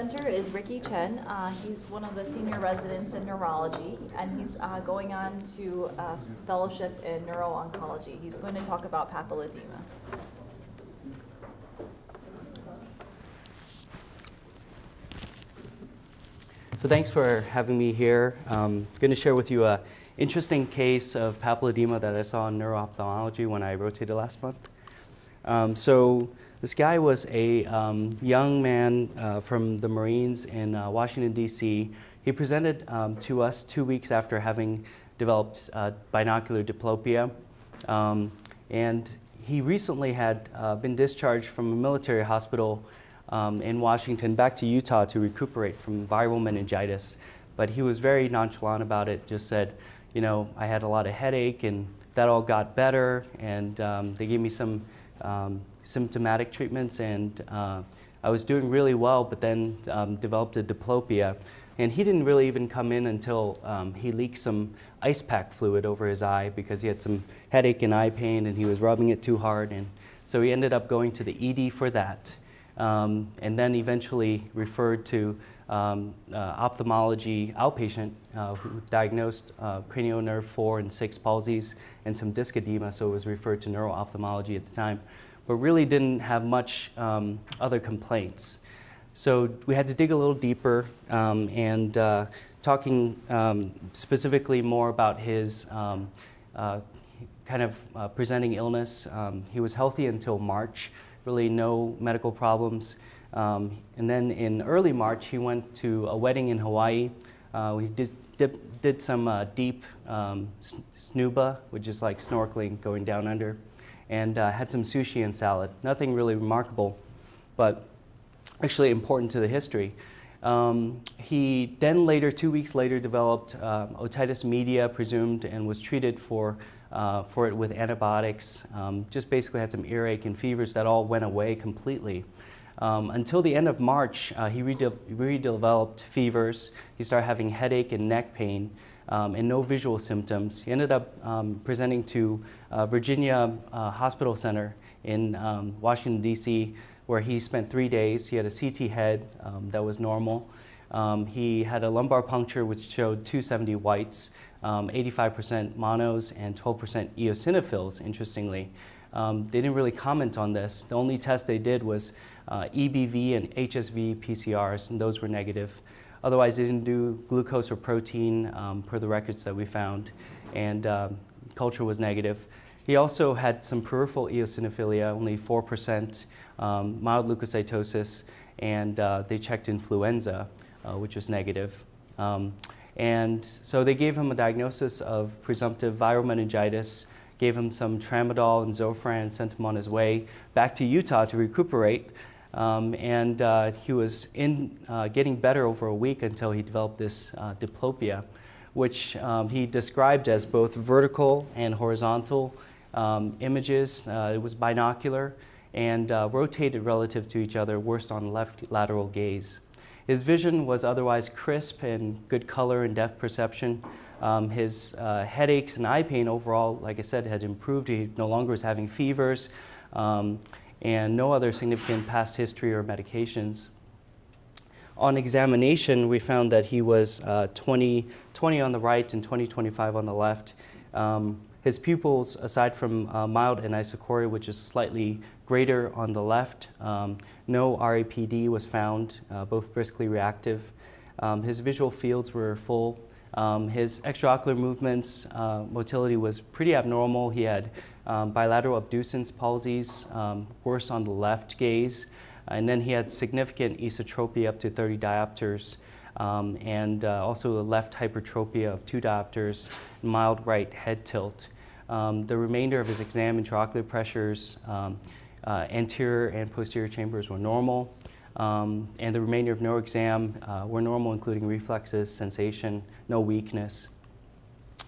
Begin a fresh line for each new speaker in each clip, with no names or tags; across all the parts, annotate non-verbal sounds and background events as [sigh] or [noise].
presenter is Ricky Chen. Uh, he's one of the senior residents in neurology, and he's uh, going on to a fellowship in neuro-oncology. He's going to talk about papilledema.
So thanks for having me here. I'm um, going to share with you a interesting case of papilledema that I saw in neuro-ophthalmology when I rotated last month. Um, so this guy was a um, young man uh, from the Marines in uh, Washington, D.C. He presented um, to us two weeks after having developed uh, binocular diplopia. Um, and he recently had uh, been discharged from a military hospital um, in Washington back to Utah to recuperate from viral meningitis. But he was very nonchalant about it, just said, you know, I had a lot of headache and that all got better. And um, they gave me some um, symptomatic treatments, and uh, I was doing really well, but then um, developed a diplopia. And he didn't really even come in until um, he leaked some ice pack fluid over his eye because he had some headache and eye pain, and he was rubbing it too hard. And so he ended up going to the ED for that, um, and then eventually referred to um, uh, ophthalmology outpatient uh, who diagnosed uh, cranial nerve 4 and 6 palsies and some disc edema, so it was referred to neuro-ophthalmology at the time but really didn't have much um, other complaints. So we had to dig a little deeper um, and uh, talking um, specifically more about his um, uh, kind of uh, presenting illness. Um, he was healthy until March, really no medical problems. Um, and then in early March, he went to a wedding in Hawaii. Uh, we did, did, some uh, deep snuba, which is like snorkeling going down under and uh, had some sushi and salad. Nothing really remarkable, but actually important to the history. Um, he then later, two weeks later, developed uh, otitis media, presumed, and was treated for, uh, for it with antibiotics. Um, just basically had some earache and fevers that all went away completely. Um, until the end of March, uh, he rede redeveloped fevers. He started having headache and neck pain um, and no visual symptoms. He ended up um, presenting to uh, Virginia uh, Hospital Center in um, Washington, D.C., where he spent three days. He had a CT head um, that was normal. Um, he had a lumbar puncture which showed 270 whites, 85% monos, and 12% eosinophils, interestingly. Um, they didn't really comment on this. The only test they did was uh, EBV and HSV PCRs, and those were negative. Otherwise, they didn't do glucose or protein um, per the records that we found, and um, culture was negative. He also had some peripheral eosinophilia, only 4%, um, mild leukocytosis, and uh, they checked influenza, uh, which was negative. Um, and so they gave him a diagnosis of presumptive viral meningitis, gave him some tramadol and Zofran, sent him on his way back to Utah to recuperate. Um, and uh, he was in uh, getting better over a week until he developed this uh, diplopia, which um, he described as both vertical and horizontal um, images. Uh, it was binocular and uh, rotated relative to each other, worst on left lateral gaze. His vision was otherwise crisp and good color and depth perception. Um, his uh, headaches and eye pain overall, like I said, had improved. He no longer was having fevers. Um, and no other significant past history or medications. On examination, we found that he was uh, 20, 20 on the right and 20, 25 on the left. Um, his pupils, aside from uh, mild anisocoria, which is slightly greater on the left, um, no RAPD was found, uh, both briskly reactive. Um, his visual fields were full. Um, his extraocular movements, uh, motility was pretty abnormal. He had um, bilateral abducens palsies, um, worse on the left gaze. And then he had significant esotropia up to 30 diopters, um, and uh, also a left hypertropia of two diopters, mild right head tilt. Um, the remainder of his exam intraocular pressures, um, uh, anterior and posterior chambers were normal. Um, and the remainder of neuro exam uh, were normal, including reflexes, sensation, no weakness.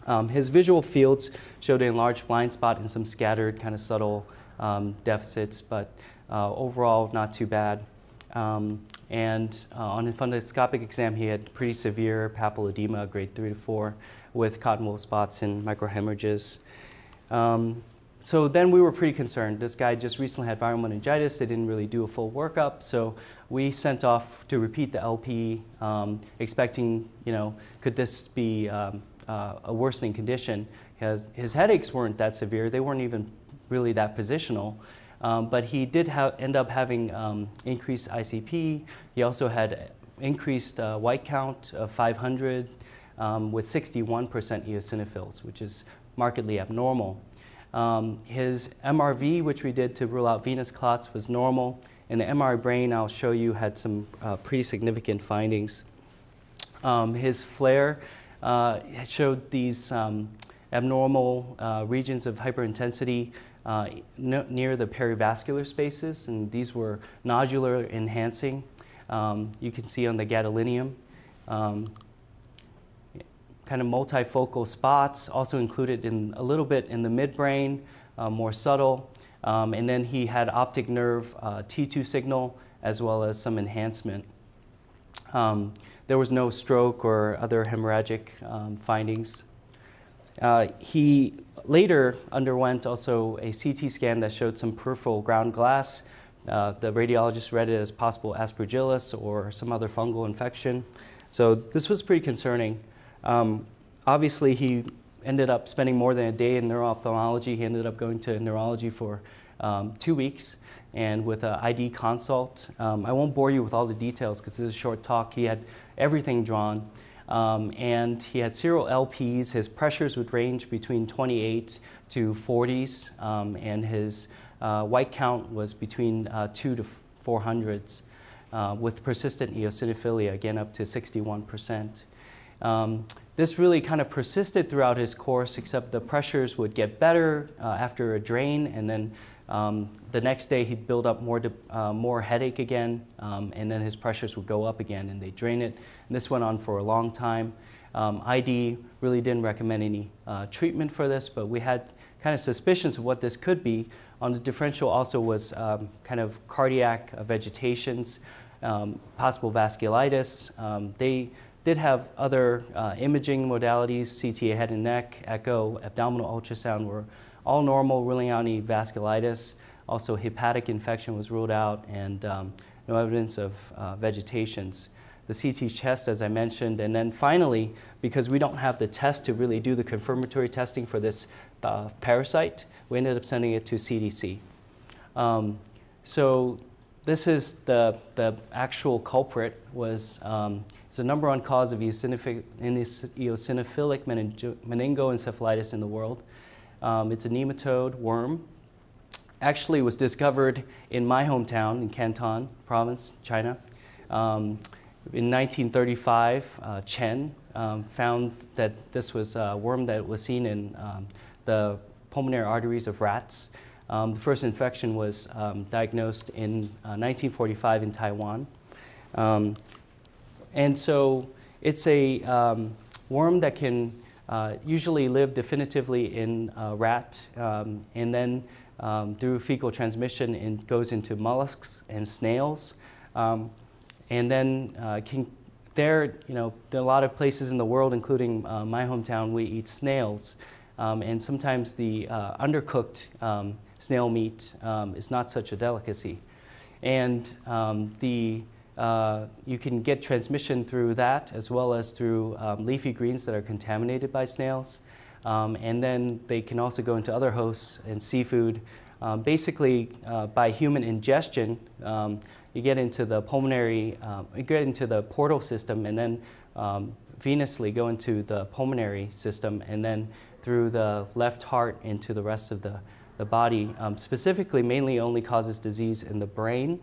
Um, his visual fields showed a enlarged blind spot and some scattered, kind of subtle um, deficits, but uh, overall not too bad. Um, and uh, on a fundoscopic exam, he had pretty severe papilledema, grade 3 to 4, with cotton wool spots and microhemorrhages. Um, so then we were pretty concerned. This guy just recently had viral meningitis. They didn't really do a full workup, so we sent off to repeat the LP, um, expecting, you know, could this be um, uh, a worsening condition? His, his headaches weren't that severe. They weren't even really that positional. Um, but he did end up having um, increased ICP. He also had increased uh, white count of 500 um, with 61% eosinophils, which is markedly abnormal. Um, his MRV, which we did to rule out venous clots, was normal. And the MRI brain, I'll show you, had some uh, pretty significant findings. Um, his FLAIR uh, showed these um, abnormal uh, regions of hyperintensity uh, near the perivascular spaces, and these were nodular enhancing. Um, you can see on the gadolinium. Um, kind of multifocal spots, also included in a little bit in the midbrain, uh, more subtle. Um, and then he had optic nerve uh, T2 signal as well as some enhancement. Um, there was no stroke or other hemorrhagic um, findings. Uh, he later underwent also a CT scan that showed some peripheral ground glass. Uh, the radiologist read it as possible aspergillus or some other fungal infection. So this was pretty concerning. Um, obviously, he ended up spending more than a day in neuro-ophthalmology. He ended up going to neurology for um, two weeks and with an ID consult. Um, I won't bore you with all the details because this is a short talk. He had everything drawn. Um, and he had serial LPs. His pressures would range between 28 to 40s, um, and his uh, white count was between uh, 2 to 400s, uh, with persistent eosinophilia, again up to 61%. Um, this really kind of persisted throughout his course, except the pressures would get better uh, after a drain, and then um, the next day he'd build up more, uh, more headache again, um, and then his pressures would go up again, and they'd drain it. And this went on for a long time. Um, ID really didn't recommend any uh, treatment for this, but we had kind of suspicions of what this could be. On the differential also was um, kind of cardiac uh, vegetations, um, possible vasculitis. Um, they did have other uh, imaging modalities, CTA head and neck, echo, abdominal ultrasound were all normal, ruling out any vasculitis. Also, hepatic infection was ruled out and um, no evidence of uh, vegetations. The CT chest, as I mentioned, and then finally, because we don't have the test to really do the confirmatory testing for this uh, parasite, we ended up sending it to CDC. Um, so this is the, the actual culprit was um, it's the number one cause of eosinophilic, meningoencephalitis in the world. Um, it's a nematode worm. Actually was discovered in my hometown in Canton province, China. Um, in 1935, uh, Chen um, found that this was a worm that was seen in um, the pulmonary arteries of rats. Um, the first infection was um, diagnosed in uh, 1945 in Taiwan. And so it's a worm that can uh, usually live definitively in rat um, and then um, through fecal transmission it goes into mollusks and snails. Um, and then uh, can, there, you know, there are a lot of places in the world, including uh, my hometown, we eat snails. Um, and sometimes the uh, undercooked um, snail meat is not such a delicacy. And the uh, you can get transmission through that as well as through um, leafy greens that are contaminated by snails. Um, and then they can also go into other hosts and seafood. Um, basically, uh, by human ingestion, um, you get into the pulmonary, um, you get into the portal system and then um, venously go into the pulmonary system and then through the left heart into the rest of the, the body. specifically, mainly only causes disease in the brain.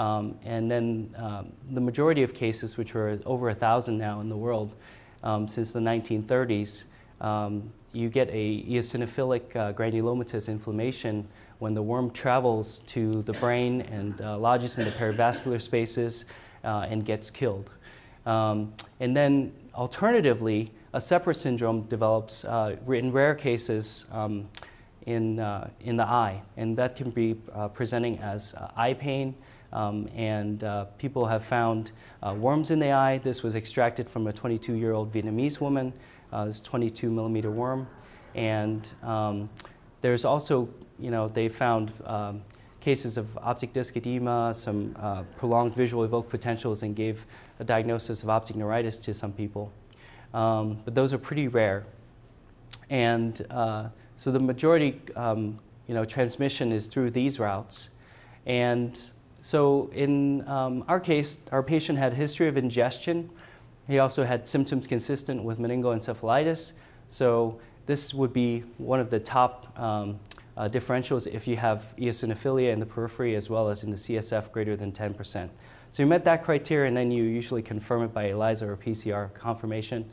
Um, and then um, the majority of cases, which are over a thousand now in the world um, since the 1930s, um, you get a eosinophilic uh, granulomatous inflammation when the worm travels to the brain and uh, lodges in the perivascular spaces uh, and gets killed. Um, and then alternatively, a separate syndrome develops uh, in rare cases um, in, uh, in the eye, and that can be uh, presenting as eye pain, um, and uh, people have found uh, worms in the eye. This was extracted from a 22 year old Vietnamese woman, uh, this 22 millimeter worm. And um, there's also, you know, they found um, cases of optic disc edema, some uh, prolonged visual evoked potentials, and gave a diagnosis of optic neuritis to some people. Um, but those are pretty rare. And uh, so the majority, um, you know, transmission is through these routes. And so in um, our case, our patient had history of ingestion. He also had symptoms consistent with meningoencephalitis. So this would be one of the top um, uh, differentials if you have eosinophilia in the periphery as well as in the CSF greater than 10%. So you met that criteria and then you usually confirm it by ELISA or PCR confirmation.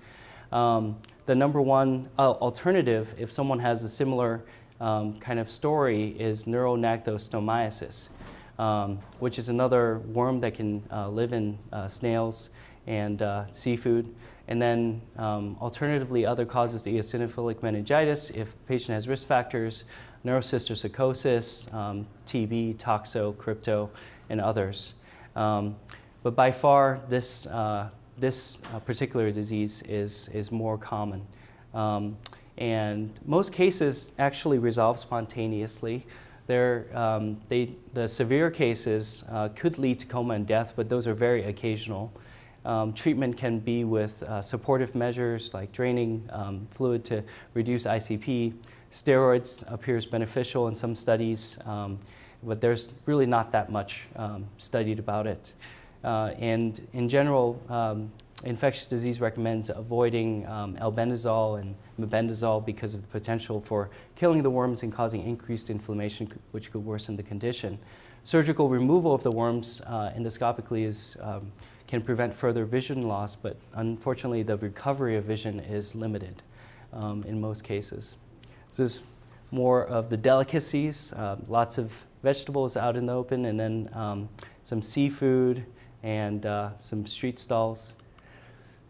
Um, the number one uh, alternative, if someone has a similar um, kind of story, is neurognathostomiasis, um, which is another worm that can uh, live in uh, snails and uh, seafood. And then um, alternatively, other causes the eosinophilic meningitis if the patient has risk factors, neurocysticercosis, um, TB, toxo, crypto, and others. Um, but by far, this uh, this uh, particular disease is, is more common. Um, and most cases actually resolve spontaneously. Um, they, the severe cases uh, could lead to coma and death, but those are very occasional. Um, treatment can be with uh, supportive measures like draining um, fluid to reduce ICP. Steroids appears beneficial in some studies, um, but there's really not that much um, studied about it. Uh, and in general, um, infectious disease recommends avoiding um, albendazole and mebendazole because of the potential for killing the worms and causing increased inflammation, which could worsen the condition. Surgical removal of the worms uh, endoscopically is, um, can prevent further vision loss, but unfortunately, the recovery of vision is limited um, in most cases. This is more of the delicacies, uh, lots of vegetables out in the open, and then um, some seafood, and uh, some street stalls.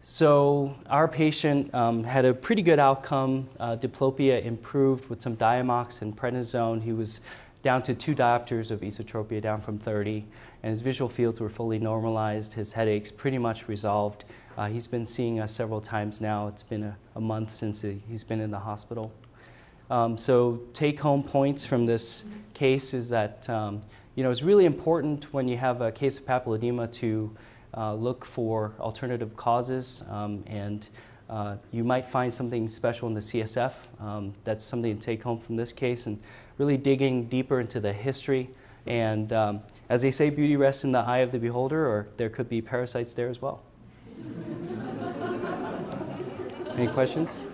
So our patient um, had a pretty good outcome. Uh, diplopia improved with some Diamox and prednisone. He was down to two diopters of esotropia, down from 30, and his visual fields were fully normalized. His headaches pretty much resolved. Uh, he's been seeing us several times now. It's been a, a month since he's been in the hospital. Um, so take-home points from this case is that um, you know, it's really important when you have a case of papilledema to uh, look for alternative causes um, and uh, you might find something special in the CSF. Um, that's something to take home from this case and really digging deeper into the history. And um, as they say, beauty rests in the eye of the beholder, or there could be parasites there as well. [laughs] Any questions?